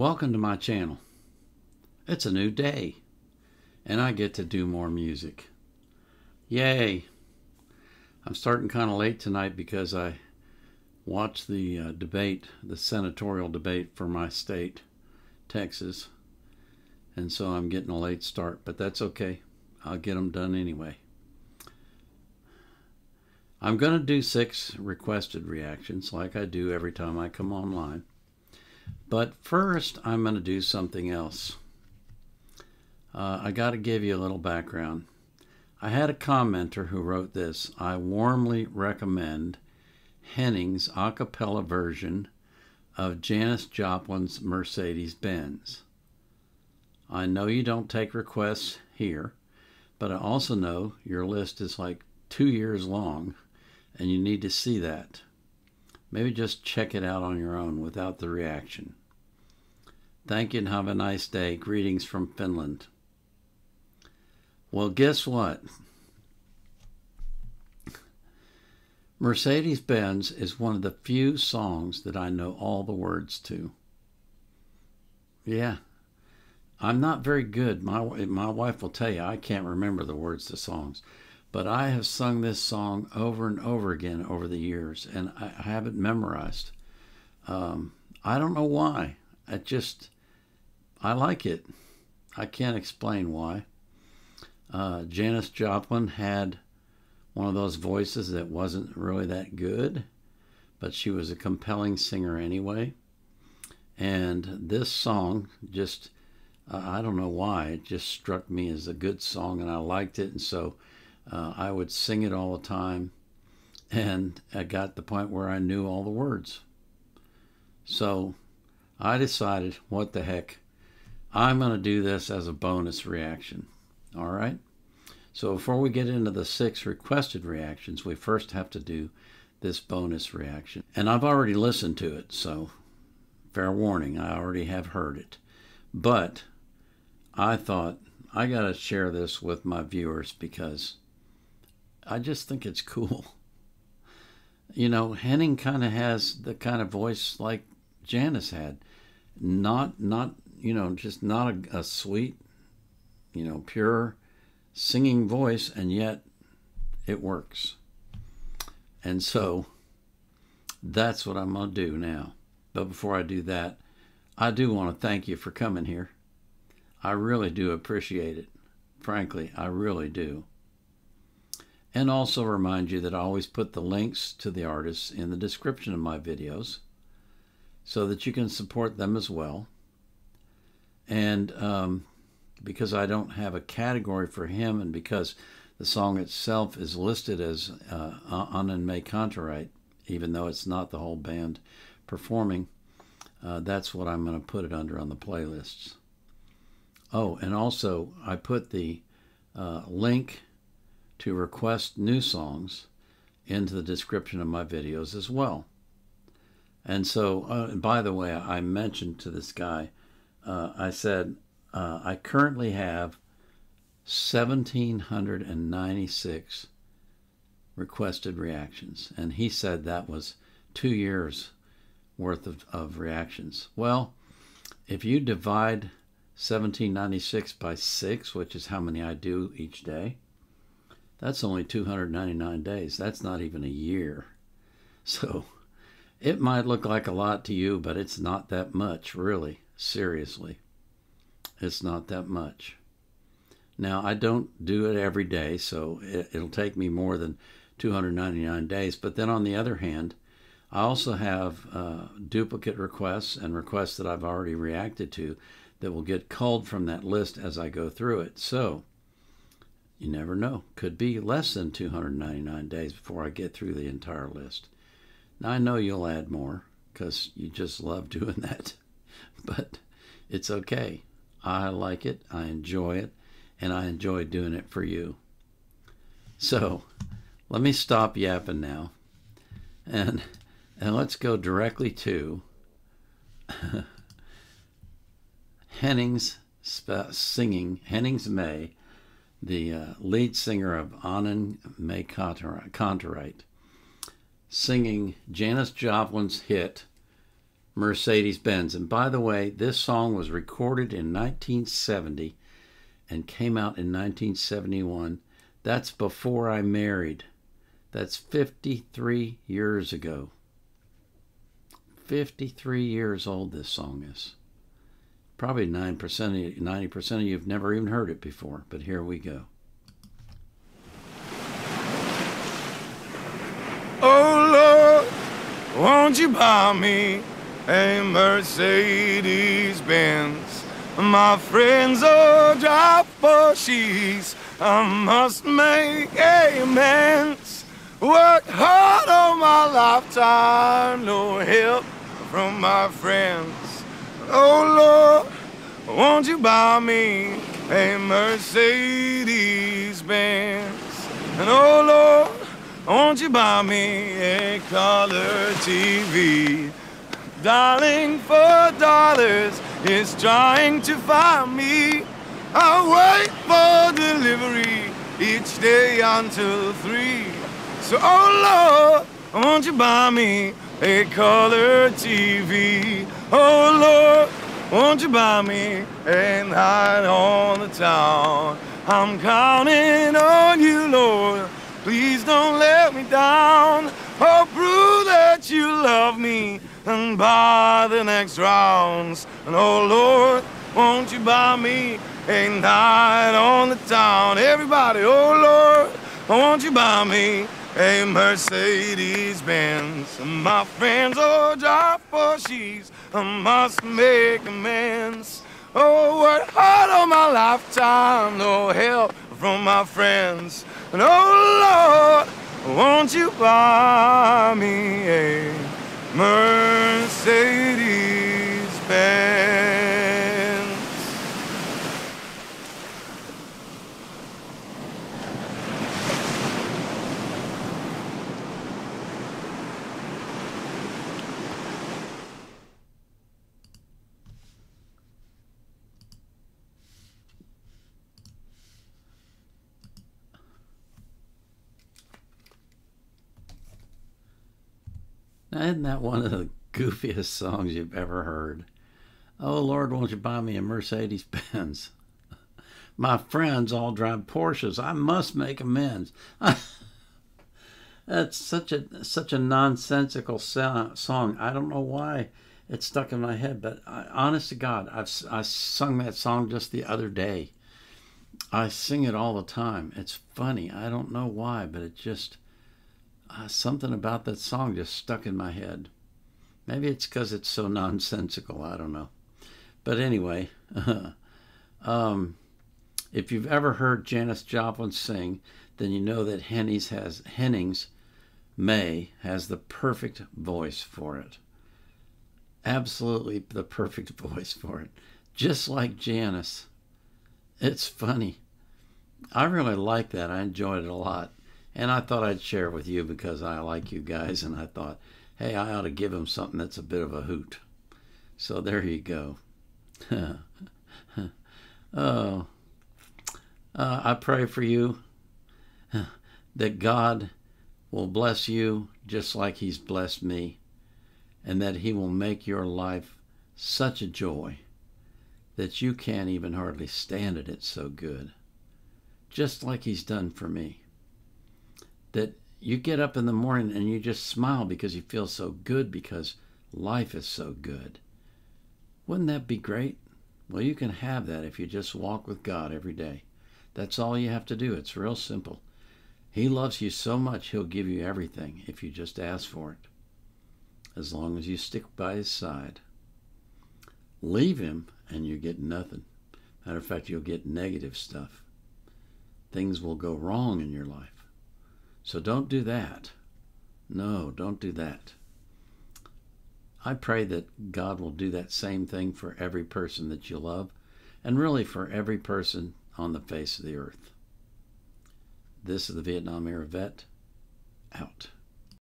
Welcome to my channel. It's a new day, and I get to do more music. Yay! I'm starting kind of late tonight because I watched the uh, debate, the senatorial debate for my state, Texas, and so I'm getting a late start, but that's okay. I'll get them done anyway. I'm going to do six requested reactions like I do every time I come online. But first, I'm going to do something else. Uh, I got to give you a little background. I had a commenter who wrote this I warmly recommend Henning's a cappella version of Janis Joplin's Mercedes Benz. I know you don't take requests here, but I also know your list is like two years long and you need to see that. Maybe just check it out on your own without the reaction. Thank you and have a nice day. Greetings from Finland. Well, guess what? Mercedes Benz is one of the few songs that I know all the words to. Yeah. I'm not very good. My, my wife will tell you I can't remember the words to songs. But I have sung this song over and over again over the years, and I have it memorized. Um, I don't know why. I just, I like it. I can't explain why. Uh, Janis Joplin had one of those voices that wasn't really that good, but she was a compelling singer anyway. And this song just, uh, I don't know why, it just struck me as a good song, and I liked it. And so uh, I would sing it all the time, and I got the point where I knew all the words. So I decided, what the heck, I'm going to do this as a bonus reaction. All right? So before we get into the six requested reactions, we first have to do this bonus reaction. And I've already listened to it, so fair warning, I already have heard it. But I thought I got to share this with my viewers because I just think it's cool. You know, Henning kind of has the kind of voice like Janis had. Not, not, you know, just not a, a sweet, you know, pure singing voice, and yet it works. And so that's what I'm going to do now. But before I do that, I do want to thank you for coming here. I really do appreciate it. Frankly, I really do. And also remind you that I always put the links to the artists in the description of my videos so that you can support them as well. And um, because I don't have a category for him and because the song itself is listed as uh, AnnenMayKantereit, even though it's not the whole band performing, uh, that's what I'm going to put it under on the playlists. Oh, and also I put the uh, link to request new songs into the description of my videos as well. And so, uh, by the way, I mentioned to this guy, uh, I said, uh, I currently have 1,796 requested reactions. And he said that was two years worth of, of reactions. Well, if you divide 1796 by 6, which is how many I do each day, that's only 299 days. That's not even a year. So it might look like a lot to you, but it's not that much, really. Seriously. It's not that much. Now, I don't do it every day, so it, will take me more than 299 days. But then on the other hand, I also have uh, duplicate requests and requests that I've already reacted to that will get culled from that list as I go through it. So you never know. Could be less than 299 days before I get through the entire list. Now, I know you'll add more because you just love doing that, but it's okay. I like it, I enjoy it, and I enjoy doing it for you. So, let me stop yapping now and, and let's go directly to Henning's singing, Henning's May the uh, lead singer of AnnenMayKantereit, singing Janis Joplin's hit Mercedes Benz. And by the way, this song was recorded in 1970 and came out in 1971. That's before I married. That's 53 years ago. 53 years old this song is. Probably 9% of you, 90% of you have never even heard it before, but here we go. Oh won't you buy me a Mercedes Benz? My friends all drive Porsches. I must make amends. Worked hard all my lifetime, no help from my friends. Oh Lord, won't you buy me a Mercedes Benz? And oh Lord, won't you buy me a color TV? Dialing for Dollars is trying to find me. I wait for delivery each day until three. So, oh Lord, won't you buy me a color TV? Oh Lord, won't you buy me a night on the town? I'm counting on you, Lord. Please don't let down. Oh, prove that you love me and buy the next rounds. And oh Lord, won't you buy me a night on the town? Everybody, oh Lord, won't you buy me a Mercedes Benz? And my friends all drive Porsches. I must make amends. Oh, what hard all my lifetime, no help from my friends. And oh Lord, won't you buy me a Mercedes Benz? Now, isn't that one of the goofiest songs you've ever heard? Oh Lord, won't you buy me a Mercedes Benz? My friends all drive Porsches. I must make amends. That's such a such a nonsensical so- song. I don't know why it stuck in my head, but I, honest to God, I've I sung that song just the other day. I sing it all the time. It's funny. I don't know why, but it just uh, something about that song just stuck in my head. Maybe it's because it's so nonsensical. I don't know. But anyway, um, if you've ever heard Janis Joplin sing, then you know that Hennings has Hennings May has the perfect voice for it. Absolutely the perfect voice for it. Just like Janis. It's funny. I really like that. I enjoyed it a lot. And I thought I'd share it with you because I like you guys, and I thought, hey, I ought to give him something that's a bit of a hoot. So there you go. oh, uh, I pray for you that God will bless you just like He's blessed me, and that He will make your life such a joy that you can't even hardly stand it. It's so good. Just like He's done for me. That you get up in the morning and you just smile because you feel so good because life is so good. Wouldn't that be great? Well, you can have that if you just walk with God every day. That's all you have to do. It's real simple. He loves you so much, He'll give you everything if you just ask for it, as long as you stick by His side. Leave Him and you get nothing. Matter of fact, you'll get negative stuff. Things will go wrong in your life. So don't do that. No, don't do that. I pray that God will do that same thing for every person that you love, and really for every person on the face of the earth. This is the Vietnam era vet out.